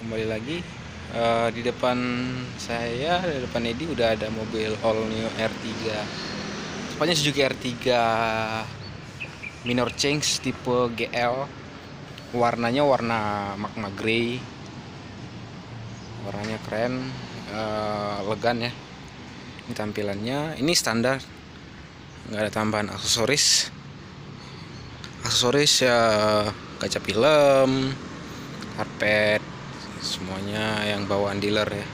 kembali lagi. Eh, di depan saya di depan Edi udah ada mobil all new R3 tepatnya Suzuki R3 minor change tipe GL warnanya warna magma grey. Warnanya keren eh, elegan ya. Ini tampilannya. Ini standar. Nggak ada tambahan aksesoris. Aksesoris ya kaca film karpet semuanya yang bawaan dealer ya.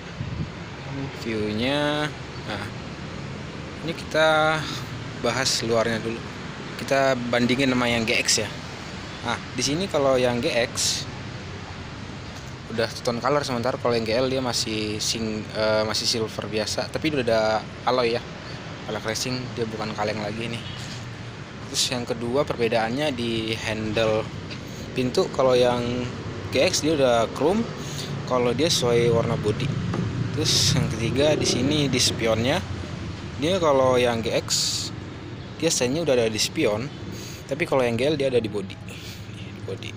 Viewnya nah ini kita bahas luarnya dulu. Kita bandingin sama yang GX ya. Nah di sini kalau yang GX udah tone color sementara. Kalau yang GL dia masih sing eh, masih silver biasa. Tapi udah ada alloy ya. Alloy racing dia bukan kaleng lagi nih. Terus yang kedua perbedaannya di handle pintu. Kalau yang GX dia udah chrome kalau dia sesuai warna body terus yang ketiga di sini di spionnya dia kalau yang GX dia stylenya udah ada di spion tapi kalau yang GL dia ada di body di body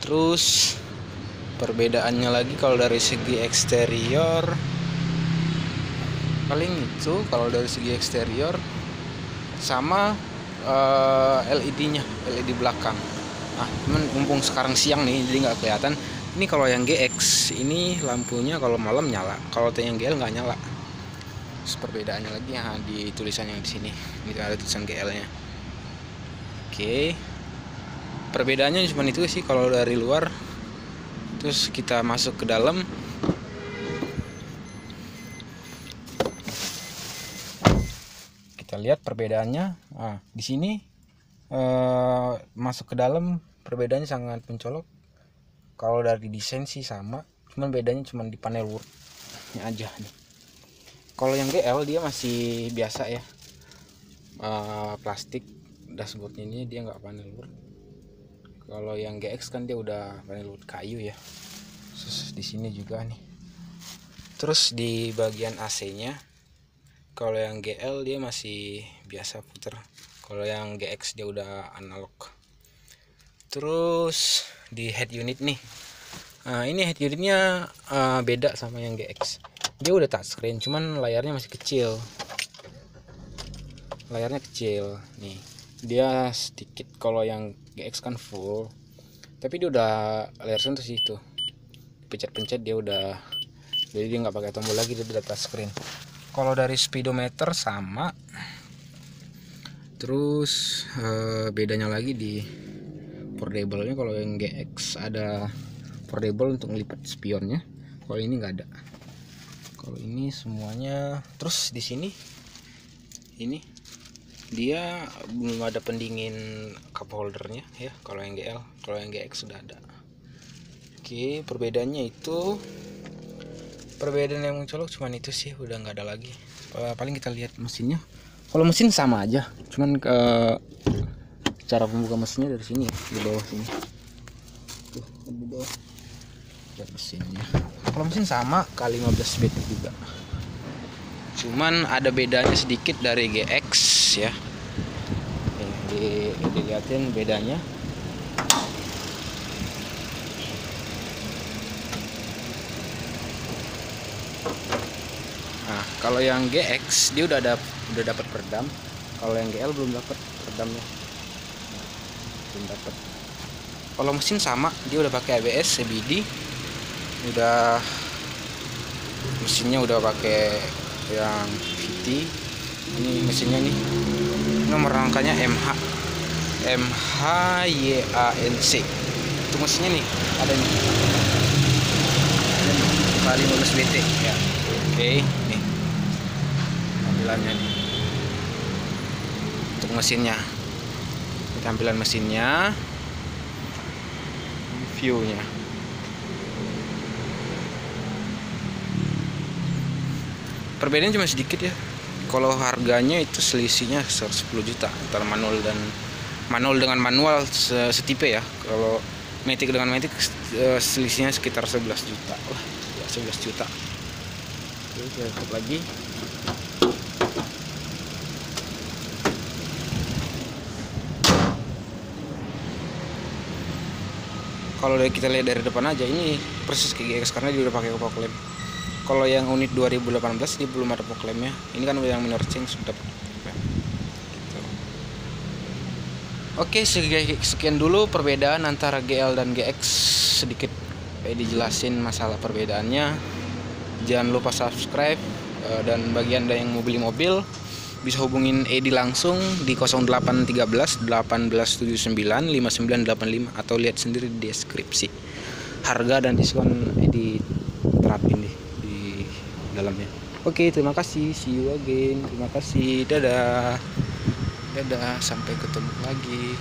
terus perbedaannya lagi kalau dari segi eksterior paling itu kalau dari segi eksterior sama eh, LED-nya LED belakang. Nah cuman mumpung sekarang siang nih jadi nggak kelihatan ini kalau yang GX ini lampunya kalau malam nyala. Kalau yang GL nggak nyala. Perbedaannya lagi ya di tulisan yang di sini. Ini ada tulisan GL nya oke. Perbedaannya cuma itu sih kalau dari luar terus kita masuk ke dalam. Kita lihat perbedaannya. Nah, di sini eh, masuk ke dalam perbedaannya sangat mencolok kalau dari desain sih sama cuman bedanya cuma di panel woodnya aja nih. Kalau yang GL dia masih biasa ya. Eh, plastik dashboardnya ini dia nggak panel wood kalau yang GX kan dia udah panel wood kayu ya. Terus di sini juga nih. Terus di bagian AC nya kalau yang GL dia masih biasa puter. Kalau yang GX dia udah analog. Terus di head unit nih. Nah, ini head unitnya eh, beda sama yang GX dia udah touchscreen cuman layarnya masih kecil. Layarnya kecil nih. Dia sedikit kalau yang GX kan full. Tapi dia udah layar sentuh sih itu. Pencet-pencet dia udah jadi dia nggak pakai tombol lagi dia udah touchscreen kalau dari speedometer sama. Terus eh, bedanya lagi di portable nya kalau yang GX ada portable untuk ngelipat spionnya kalau ini nggak ada. Kalau ini semuanya terus di sini ini dia belum ada pendingin cup holdernya ya kalau yang GL kalau yang GX sudah ada. Oke perbedaannya itu perbedaan yang mencolok cuman itu sih udah nggak ada lagi. Eh, paling kita lihat mesinnya. Kalau mesin sama aja cuman ke cara pembuka mesinnya dari sini di bawah sini. Tuh di bawah. Mesinnya. Kalau mesin sama kali 15 BT juga. Cuman ada bedanya sedikit dari GX ya. Di, dilihatin bedanya. Nah kalau yang GX dia udah ada udah dapat peredam. Kalau yang GL belum dapat peredamnya belum dapat kalau mesin sama dia udah pakai ABS CBD udah mesinnya udah pakai yang VT ini mesinnya nih nomor rangkanya MH MHYANC itu mesinnya nih ada nih. Kali 15 BT ya. Oke nih. Tampilannya nih. Untuk mesinnya tampilan mesinnya. Viewnya. Perbedaan cuma sedikit ya. Kalau harganya itu selisihnya 10 juta antara manual dan manual dengan manual se- setipe ya. Kalau Matic dengan Matic eh, selisihnya sekitar 11 juta wah ya 11 juta. Oke, kita lihat lagi kalau kita lihat dari depan aja ini persis kayak GX karena dia udah pakai fog lamp kalau yang unit 2018 dia belum ada fog lampnya ini kan yang minor change sudah gitu. oke sekian dulu perbedaan antara GL dan GX sedikit eh, dijelasin masalah perbedaannya. Jangan lupa subscribe eh, dan bagi anda yang mau beli mobil bisa hubungin Edi langsung di 0813 1879 5985 atau lihat sendiri di deskripsi. Harga dan diskon Edi terapin di, di dalamnya. Oke terima kasih. See you again. Terima kasih. Dadah. Dadah. Sampai ketemu lagi